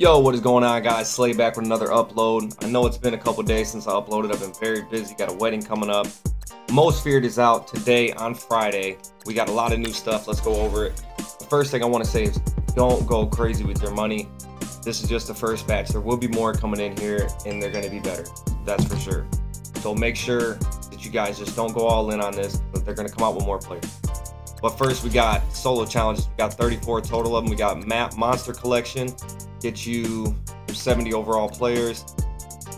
Yo, what is going on, guys? Slay back with another upload. I know it's been a couple days since I uploaded. I've been very busy. Got a wedding coming up. Most Feared is out today on Friday. We got a lot of new stuff. Let's go over it. The first thing I want to say is don't go crazy with your money. This is just the first batch. There will be more coming in here, and they're going to be better. That's for sure. So make sure you guys just don't go all in on this. But they're going to come out with more players. But first, we got solo challenges. We got 34 total of them. We got MUT Monster Collection, get you 70 overall players.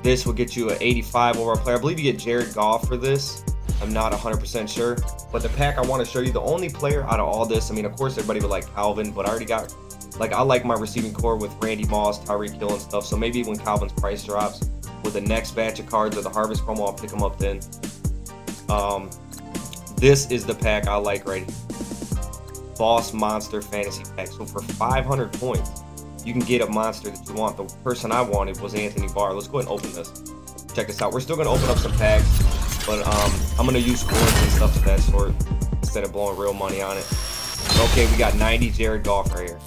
This will get you an 85 overall player. I believe you get Jared Goff for this. I'm not 100% sure. But the pack I want to show you, the only player out of all this, I mean, of course, everybody would like Calvin, but I already got, like, I like my receiving corps with Randy Moss, Tyreek Hill, and stuff. So maybe when Calvin's price drops with the next batch of cards or the Harvest promo, I'll pick them up then. Um, this is the pack I like right here. Boss Monster Fantasy Pack. So for 500 points, you can get a monster that you want. The person I wanted was Anthony Barr. Let's go ahead and open this. Check this out. We're still going to open up some packs, but um, I'm going to use coins and stuff of that sort instead of blowing real money on it. Okay, we got 90 Jared Goff right here.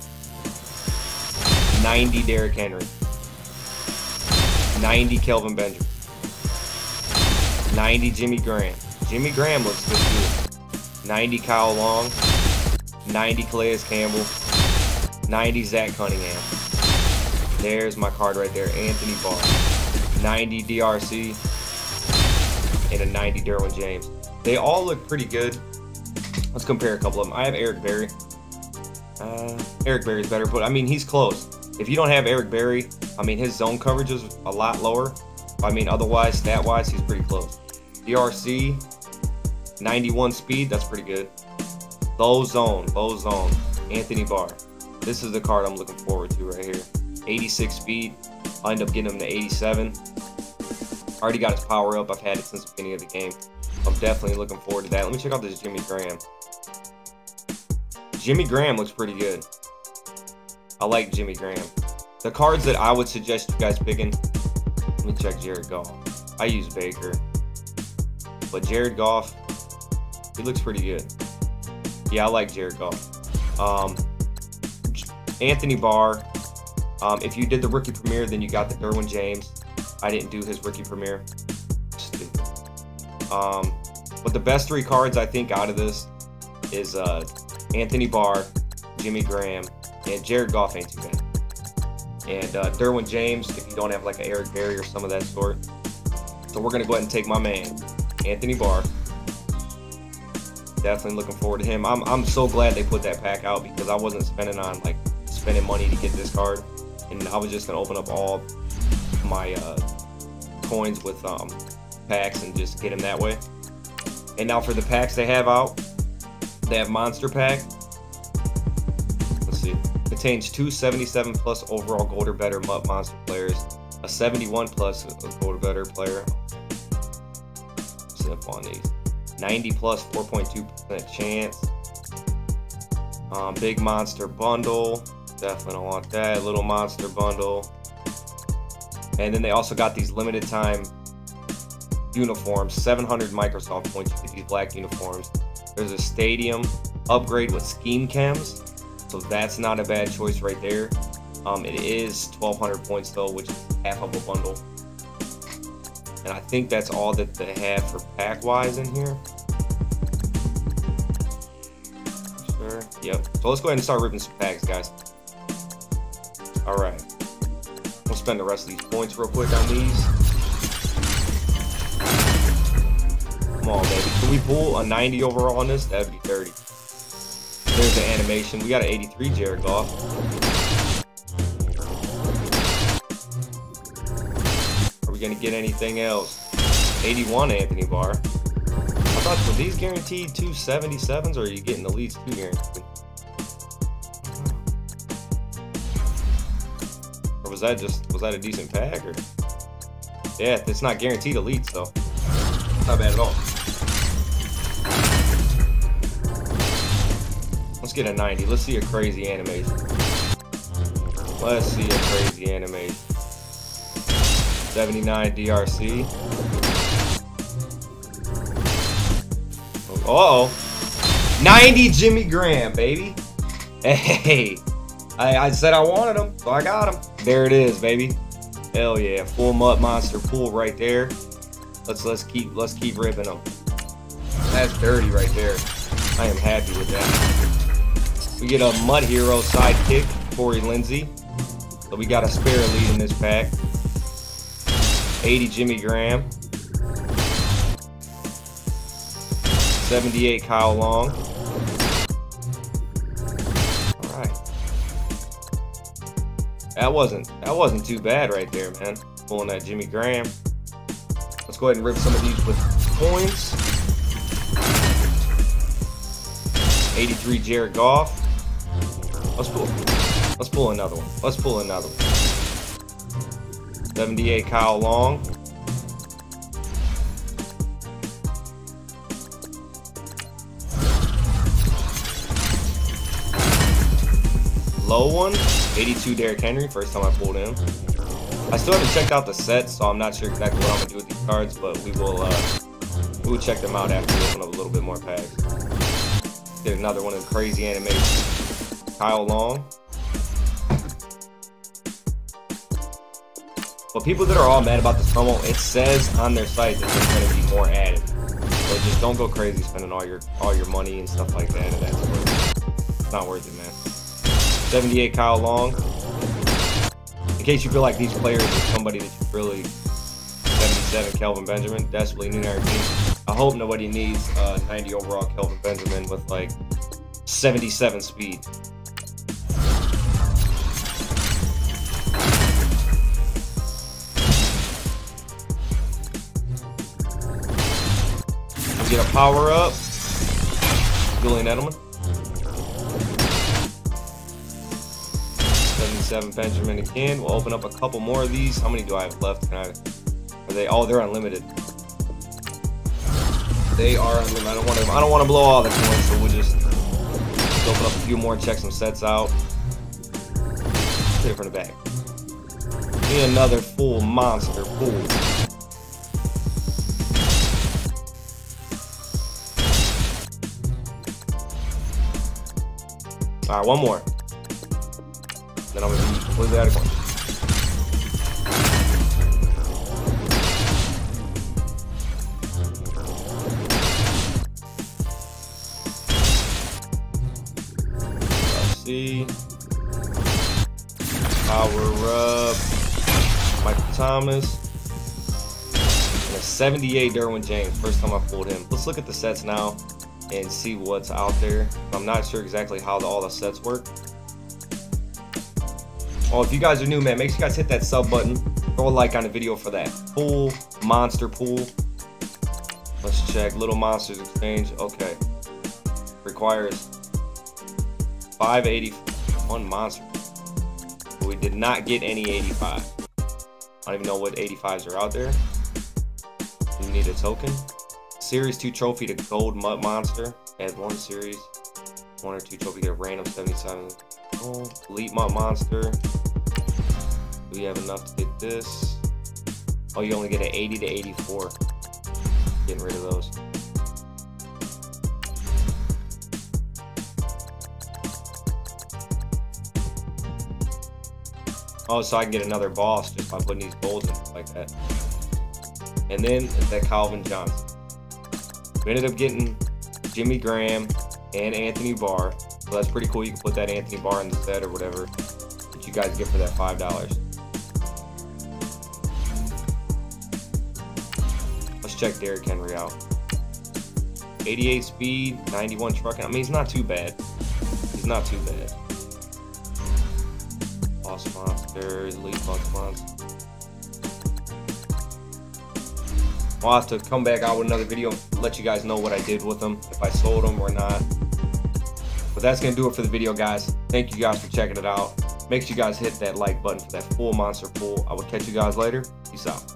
90 Derrick Henry. 90 Kelvin Benjamin. 90 Jimmy Graham. Jimmy Graham looks good too. 90 Kyle Long. 90 Calais Campbell. 90 Zach Cunningham. There's my card right there. Anthony Barr. 90 DRC. And a 90 Derwin James. They all look pretty good. Let's compare a couple of them. I have Eric Berry. Uh, Eric Berry's better, but I mean, he's close. If you don't have Eric Berry, I mean, his zone coverage is a lot lower. I mean, otherwise, stat-wise, he's pretty close. DRC, 91 speed, that's pretty good. Low zone, low zone. Anthony Barr. This is the card I'm looking forward to right here. 86 speed. I'll end up getting him to 87. Already got his power up. I've had it since the beginning of the game. I'm definitely looking forward to that. Let me check out this Jimmy Graham. Jimmy Graham looks pretty good. I like Jimmy Graham. The cards that I would suggest you guys picking. Let me check Jared Goff. I use Baker. But Jared Goff, he looks pretty good. Yeah, I like Jared Goff. Um, Anthony Barr. Um, if you did the rookie premiere, then you got the Derwin James. I didn't do his rookie premiere. Stupid. Um, but the best three cards I think out of this is uh, Anthony Barr, Jimmy Graham, and Jared Goff ain't too bad. And uh, Derwin James, if you don't have like an Eric Berry or some of that sort. So we're gonna go ahead and take my man, Anthony Barr. Definitely looking forward to him. I'm, I'm so glad they put that pack out because I wasn't spending on like spending money to get this card, and I was just gonna open up all my uh, coins with um, packs and just get them that way. And now for the packs they have out, they have Monster Pack. Let's see. Contains two 77 plus overall gold or better MUT Monster players, a 71 plus gold or better player. Sip on these. 90 plus 4.2% chance. Um, big monster bundle. Definitely want that. Little monster bundle. And then they also got these limited time uniforms. 700 Microsoft points. Get these black uniforms. There's a stadium upgrade with scheme chems. So that's not a bad choice right there. Um, it is 1200 points though, which is half of a bundle. And I think that's all that they have for pack wise in here. Sure. Yep. So let's go ahead and start ripping some packs, guys. All right. We'll spend the rest of these points real quick on these. Come on, baby. Can we pull a 90 overall on this? That'd be 30. There's the animation. We got an 83 Jared Goff. Gonna get anything else? 81 Anthony Barr. I thought were these guaranteed 277s or are you getting the leads two guaranteed? Or was that just was that a decent pack or Yeah, it's not guaranteed elites though. Not bad at all. Let's get a 90. Let's see a crazy animation. Let's see a crazy animation. 79 DRC. Uh oh 90 Jimmy Graham, baby. Hey, I, I said I wanted him, so I got him. There it is, baby. Hell yeah, full MUT Monster pull right there. Let's let's keep let's keep ripping them. That's dirty right there. I am happy with that. We get a MUT Hero sidekick, Corey Linsley. So we got a spare lead in this pack. 80 Jimmy Graham. 78 Kyle Long. Alright. That wasn't that wasn't too bad right there, man. Pulling that Jimmy Graham. Let's go ahead and rip some of these with coins. 83 Jared Goff. Let's pull let's pull another one. Let's pull another one. 78 Kyle Long. low one. 82 Derrick Henry, first time I pulled him. I still haven't checked out the set, so I'm not sure exactly what I'm gonna do with these cards, but we will uh, we will check them out after we open up a little bit more packs. Get another one of the crazy animations. Kyle Long. But people that are all mad about this promo, it says on their site that there's gonna be more added. So just don't go crazy spending all your all your money and stuff like that. That's worth it. It's not worth it, man. 78 Kyle Long. In case you feel like these players are somebody that you really 77 Kelvin Benjamin, desperately need our team. I hope nobody needs uh, 90 overall Kelvin Benjamin with like 77 speed. Get a power up. Julian Edelman. 77 Benjamin again. We'll open up a couple more of these. How many do I have left? Can I? Are they? Oh, they're unlimited. They are unlimited. I don't want to. I don't want to blow all the coins, so we'll just open up a few more, check some sets out. It from the back. Be another full monster pull. All right, one more. Then I'm gonna be completely out of coin. see. Power up. Michael Thomas. And a 78 Derwin James. First time I pulled him. Let's look at the sets now and see what's out there. I'm not sure exactly how the, all the sets work. Oh, if you guys are new, man, make sure you guys hit that sub button. Throw a like on the video for that. Pool, monster pull. Let's check. Little Monsters Exchange. Okay. Requires 581 monster. We did not get any 85. I don't even know what 85s are out there. You need a token. Series 2 trophy to Gold MUT Monster. Add one series. One or two trophy, get a random 77. Oh, Elite MUT Monster. Do we have enough to get this? Oh, you only get an 80 to 84. Getting rid of those. Oh, so I can get another boss just by putting these golds in like that. And then that Calvin Johnson. We ended up getting Jimmy Graham and Anthony Barr. So that's pretty cool. You can put that Anthony Barr in the set or whatever that you guys get for that $5. Let's check Derrick Henry out. 88 speed, 91 trucking. I mean, he's not too bad. He's not too bad. Monster, Elite Boss Monster. I'll have to come back out with another video and let you guys know what I did with them, if I sold them or not. But that's going to do it for the video, guys. Thank you guys for checking it out. Make sure you guys hit that like button for that full monster pull. I will catch you guys later. Peace out.